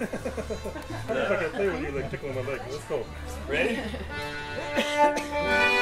I wish I could play with you like tickling my leg. Let's go. Ready?